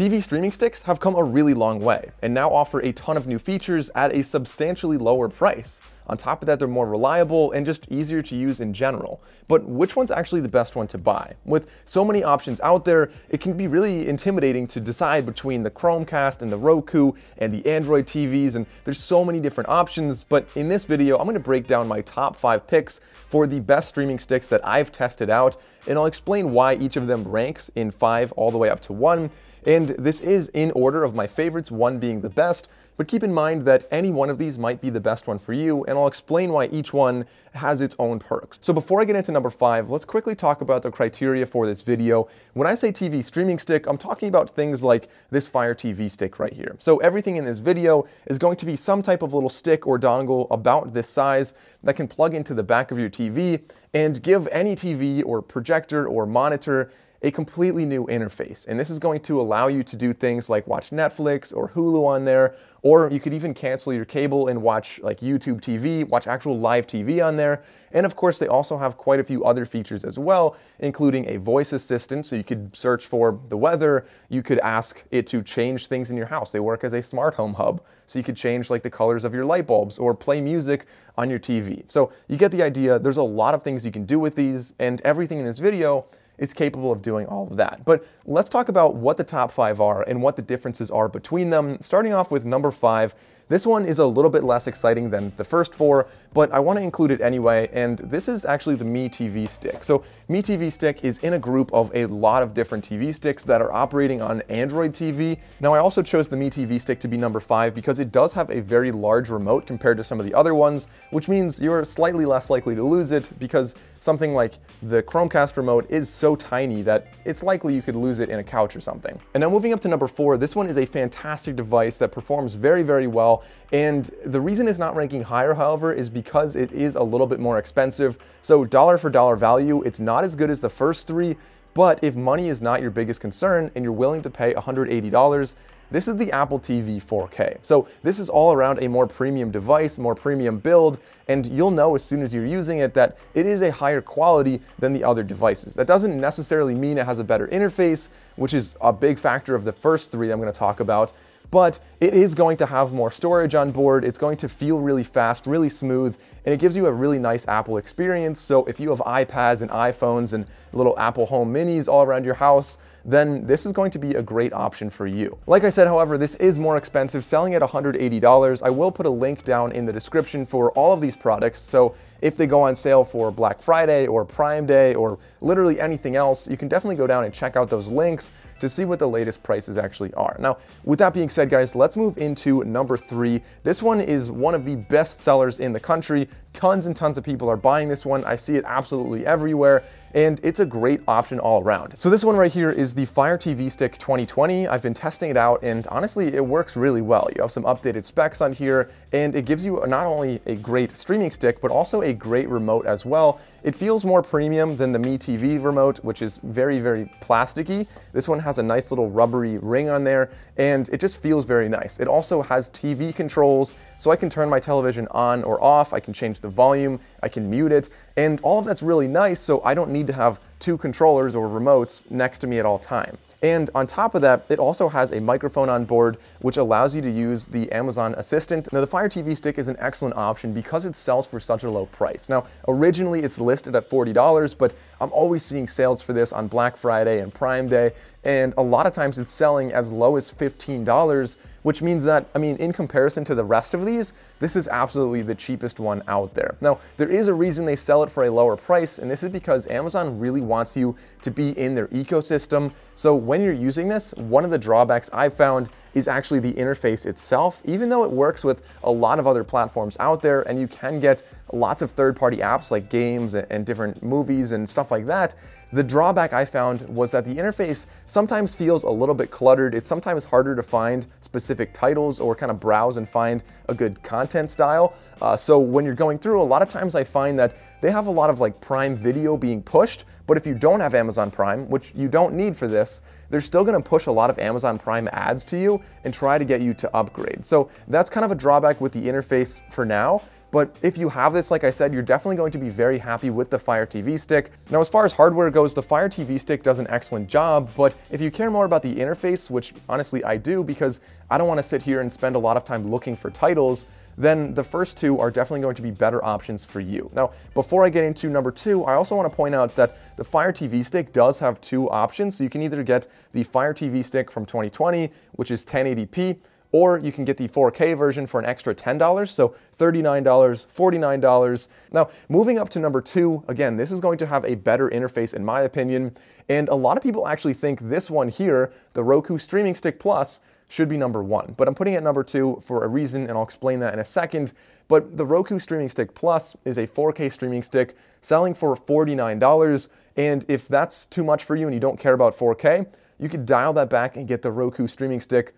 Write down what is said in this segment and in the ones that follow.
TV streaming sticks have come a really long way and now offer a ton of new features at a substantially lower price. On top of that, they're more reliable and just easier to use in general. But which one's actually the best one to buy? With so many options out there, it can be really intimidating to decide between the Chromecast and the Roku and the Android TVs, and there's so many different options. But in this video, I'm gonna break down my top five picks for the best streaming sticks that I've tested out, and I'll explain why each of them ranks in five all the way up to one. And this is in order of my favorites, one being the best, but keep in mind that any one of these might be the best one for you, and I'll explain why each one has its own perks. So before I get into number five, let's quickly talk about the criteria for this video. When I say TV streaming stick, I'm talking about things like this Fire TV stick right here. So everything in this video is going to be some type of little stick or dongle about this size that can plug into the back of your TV and give any TV or projector or monitor a completely new interface. And this is going to allow you to do things like watch Netflix or Hulu on there, or you could even cancel your cable and watch like YouTube TV, watch actual live TV on there. And of course, they also have quite a few other features as well, including a voice assistant. So you could search for the weather. You could ask it to change things in your house. They work as a smart home hub. So you could change like the colors of your light bulbs or play music on your TV. So you get the idea. There's a lot of things you can do with these and everything in this video it's capable of doing all of that. But let's talk about what the top five are and what the differences are between them. Starting off with number five, this one is a little bit less exciting than the first four, but I want to include it anyway, and this is actually the Mi TV Stick. So Mi TV Stick is in a group of a lot of different TV sticks that are operating on Android TV. Now I also chose the Mi TV Stick to be number five because it does have a very large remote compared to some of the other ones, which means you're slightly less likely to lose it because something like the Chromecast remote is so tiny that it's likely you could lose it in a couch or something. And now moving up to number four, this one is a fantastic device that performs very, very well and the reason it's not ranking higher, however, is because it is a little bit more expensive. So dollar for dollar value, it's not as good as the first three, but if money is not your biggest concern and you're willing to pay $180, this is the Apple TV 4K. So this is all around a more premium device, more premium build, and you'll know as soon as you're using it that it is a higher quality than the other devices. That doesn't necessarily mean it has a better interface, which is a big factor of the first three I'm gonna talk about, but it is going to have more storage on board. It's going to feel really fast, really smooth, and it gives you a really nice Apple experience. So if you have iPads and iPhones and little Apple Home Minis all around your house, then this is going to be a great option for you. Like I said, however, this is more expensive, selling at $180. I will put a link down in the description for all of these products. So if they go on sale for Black Friday or Prime Day or literally anything else, you can definitely go down and check out those links to see what the latest prices actually are. Now, with that being said, guys, let's move into number three. This one is one of the best sellers in the country. Tons and tons of people are buying this one. I see it absolutely everywhere and it's a great option all around. So this one right here is the Fire TV Stick 2020. I've been testing it out and honestly, it works really well. You have some updated specs on here and it gives you not only a great streaming stick, but also a great remote as well. It feels more premium than the Mi TV remote, which is very, very plasticky. This one has a nice little rubbery ring on there, and it just feels very nice. It also has TV controls, so I can turn my television on or off, I can change the volume, I can mute it, and all of that's really nice, so I don't need to have two controllers or remotes next to me at all times. And on top of that, it also has a microphone on board, which allows you to use the Amazon Assistant. Now, the Fire TV Stick is an excellent option because it sells for such a low price. Now, originally it's listed at $40, but I'm always seeing sales for this on Black Friday and Prime Day, and a lot of times it's selling as low as $15, which means that, I mean, in comparison to the rest of these, this is absolutely the cheapest one out there. Now, there is a reason they sell it for a lower price, and this is because Amazon really wants you to be in their ecosystem. So when you're using this, one of the drawbacks I've found is actually the interface itself, even though it works with a lot of other platforms out there and you can get lots of third-party apps like games and different movies and stuff like that, the drawback I found was that the interface sometimes feels a little bit cluttered. It's sometimes harder to find specific titles or kind of browse and find a good content style. Uh, so when you're going through, a lot of times I find that they have a lot of like Prime Video being pushed, but if you don't have Amazon Prime, which you don't need for this, they're still gonna push a lot of Amazon Prime ads to you and try to get you to upgrade. So that's kind of a drawback with the interface for now. But if you have this, like I said, you're definitely going to be very happy with the Fire TV Stick. Now, as far as hardware goes, the Fire TV Stick does an excellent job, but if you care more about the interface, which honestly I do because I don't want to sit here and spend a lot of time looking for titles, then the first two are definitely going to be better options for you. Now, before I get into number two, I also want to point out that the Fire TV Stick does have two options. So you can either get the Fire TV Stick from 2020, which is 1080p, or you can get the 4K version for an extra $10, so $39, $49. Now, moving up to number two, again, this is going to have a better interface in my opinion, and a lot of people actually think this one here, the Roku Streaming Stick Plus, should be number one. But I'm putting it number two for a reason, and I'll explain that in a second. But the Roku Streaming Stick Plus is a 4K streaming stick selling for $49. And if that's too much for you and you don't care about 4K, you could dial that back and get the Roku Streaming Stick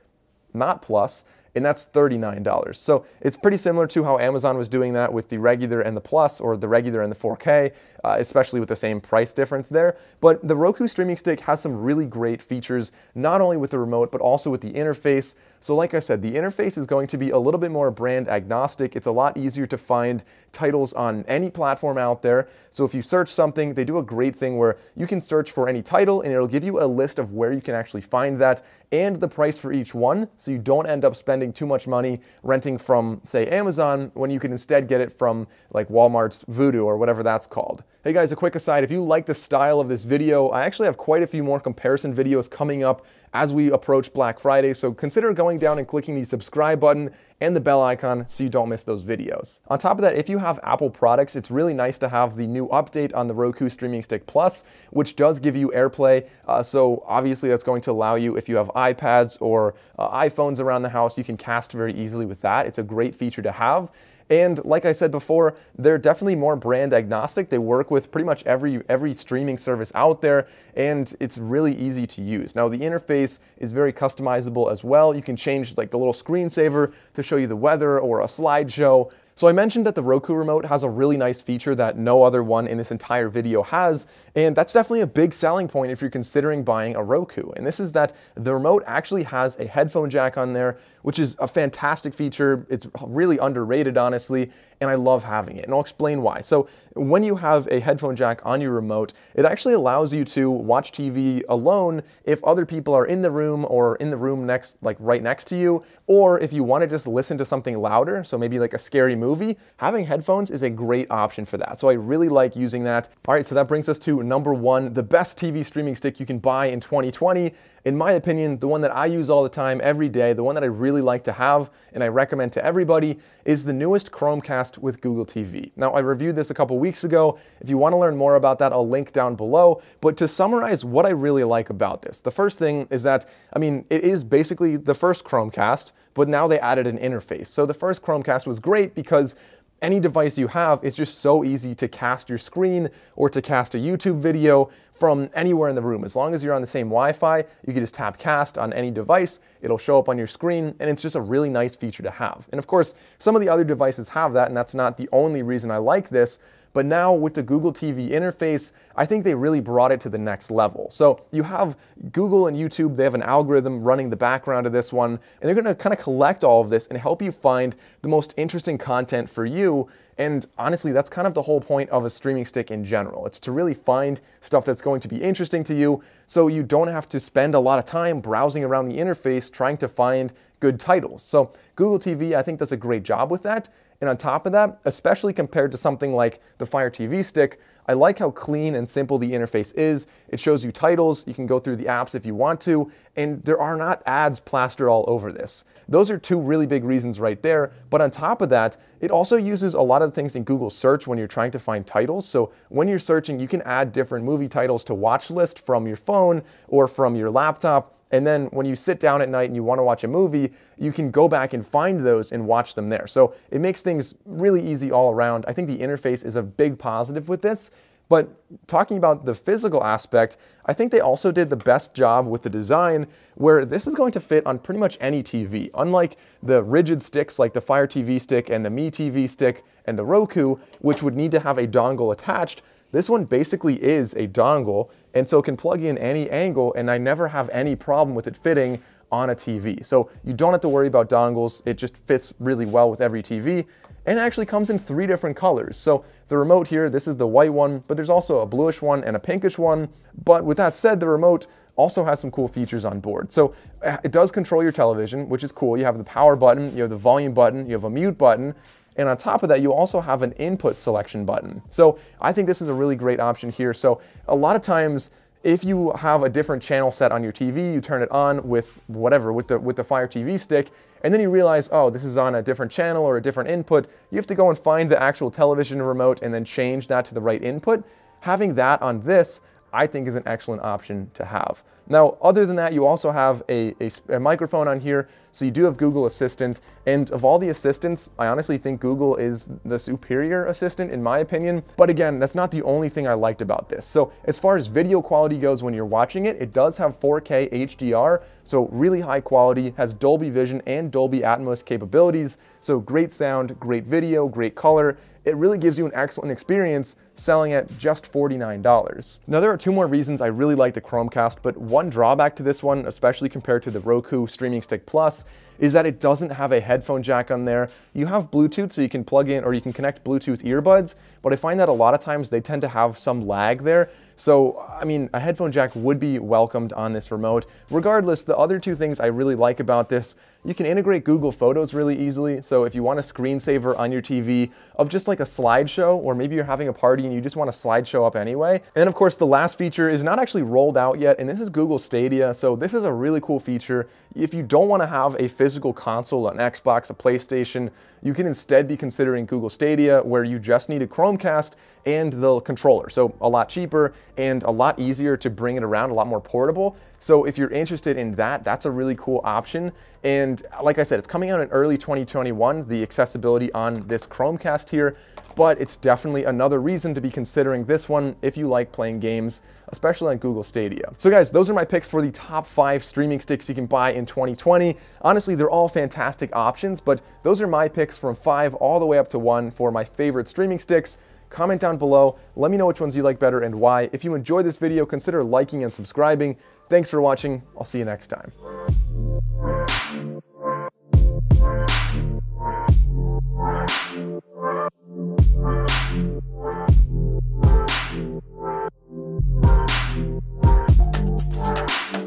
not Plus, and that's $39. So it's pretty similar to how Amazon was doing that with the regular and the Plus, or the regular and the 4K, uh, especially with the same price difference there. But the Roku streaming stick has some really great features, not only with the remote, but also with the interface. So like I said, the interface is going to be a little bit more brand agnostic. It's a lot easier to find titles on any platform out there. So if you search something, they do a great thing where you can search for any title and it'll give you a list of where you can actually find that and the price for each one. So you don't end up spending too much money renting from, say, Amazon when you can instead get it from like Walmart's Vudu or whatever that's called. Hey guys, a quick aside, if you like the style of this video, I actually have quite a few more comparison videos coming up as we approach Black Friday, so consider going down and clicking the subscribe button and the bell icon so you don't miss those videos. On top of that, if you have Apple products, it's really nice to have the new update on the Roku Streaming Stick Plus, which does give you AirPlay. Uh, so obviously that's going to allow you, if you have iPads or uh, iPhones around the house, you can cast very easily with that. It's a great feature to have. And like I said before, they're definitely more brand agnostic. They work with pretty much every, every streaming service out there, and it's really easy to use. Now, the interface is very customizable as well. You can change like the little screensaver to show you the weather or a slideshow. So I mentioned that the Roku remote has a really nice feature that no other one in this entire video has, and that's definitely a big selling point if you're considering buying a Roku. And this is that the remote actually has a headphone jack on there, which is a fantastic feature. It's really underrated, honestly, and I love having it. And I'll explain why. So when you have a headphone jack on your remote, it actually allows you to watch TV alone if other people are in the room or in the room next, like right next to you, or if you want to just listen to something louder, so maybe like a scary movie, having headphones is a great option for that. So I really like using that. All right, so that brings us to number one, the best TV streaming stick you can buy in 2020. In my opinion, the one that I use all the time, every day, the one that I really like to have and I recommend to everybody is the newest Chromecast with Google TV. Now, I reviewed this a couple weeks ago. If you want to learn more about that, I'll link down below. But to summarize what I really like about this, the first thing is that, I mean, it is basically the first Chromecast, but now they added an interface. So the first Chromecast was great because any device you have, it's just so easy to cast your screen or to cast a YouTube video from anywhere in the room. As long as you're on the same Wi-Fi, you can just tap cast on any device, it'll show up on your screen, and it's just a really nice feature to have. And of course, some of the other devices have that, and that's not the only reason I like this, but now with the Google TV interface, I think they really brought it to the next level. So you have Google and YouTube, they have an algorithm running the background of this one, and they're gonna kind of collect all of this and help you find the most interesting content for you. And honestly, that's kind of the whole point of a streaming stick in general. It's to really find stuff that's going to be interesting to you so you don't have to spend a lot of time browsing around the interface trying to find good titles. So Google TV, I think, does a great job with that. And on top of that, especially compared to something like the Fire TV Stick, I like how clean and simple the interface is. It shows you titles, you can go through the apps if you want to, and there are not ads plastered all over this. Those are two really big reasons right there. But on top of that, it also uses a lot of things in Google search when you're trying to find titles. So when you're searching, you can add different movie titles to watch list from your phone or from your laptop and then when you sit down at night and you want to watch a movie, you can go back and find those and watch them there. So it makes things really easy all around. I think the interface is a big positive with this. But talking about the physical aspect, I think they also did the best job with the design where this is going to fit on pretty much any TV. Unlike the rigid sticks like the Fire TV stick and the Mi TV stick and the Roku, which would need to have a dongle attached, this one basically is a dongle and so it can plug in any angle and I never have any problem with it fitting on a TV. So you don't have to worry about dongles. It just fits really well with every TV. and actually comes in three different colors. So the remote here, this is the white one, but there's also a bluish one and a pinkish one. But with that said, the remote also has some cool features on board. So uh, it does control your television, which is cool. You have the power button, you have the volume button, you have a mute button, and on top of that, you also have an input selection button. So I think this is a really great option here. So a lot of times, if you have a different channel set on your TV, you turn it on with whatever, with the, with the Fire TV stick, and then you realize, oh, this is on a different channel or a different input, you have to go and find the actual television remote and then change that to the right input. Having that on this I think is an excellent option to have. Now, other than that, you also have a, a, a, microphone on here, so you do have Google Assistant, and of all the assistants, I honestly think Google is the superior assistant in my opinion, but again, that's not the only thing I liked about this. So as far as video quality goes when you're watching it, it does have 4K HDR, so really high quality, has Dolby Vision and Dolby Atmos capabilities, so great sound, great video, great color, it really gives you an excellent experience selling at just $49. Now there are two more reasons I really like the Chromecast, but one drawback to this one, especially compared to the Roku Streaming Stick Plus, is that it doesn't have a headphone jack on there. You have Bluetooth, so you can plug in or you can connect Bluetooth earbuds, but I find that a lot of times they tend to have some lag there. So, I mean, a headphone jack would be welcomed on this remote. Regardless, the other two things I really like about this, you can integrate Google Photos really easily. So if you want a screensaver on your TV of just like a slideshow, or maybe you're having a party and you just want a slideshow up anyway. And then of course, the last feature is not actually rolled out yet, and this is Google Stadia. So this is a really cool feature. If you don't want to have a physical console, an Xbox, a PlayStation, you can instead be considering Google Stadia, where you just need a Chromecast and the controller. So a lot cheaper and a lot easier to bring it around, a lot more portable. So if you're interested in that, that's a really cool option. And like I said, it's coming out in early 2021, the accessibility on this Chromecast here, but it's definitely another reason to be considering this one if you like playing games, especially on Google Stadia. So guys, those are my picks for the top five streaming sticks you can buy in 2020. Honestly, they're all fantastic options, but those are my picks from five all the way up to one for my favorite streaming sticks. Comment down below, let me know which ones you like better and why. If you enjoyed this video, consider liking and subscribing. Thanks for watching, I'll see you next time.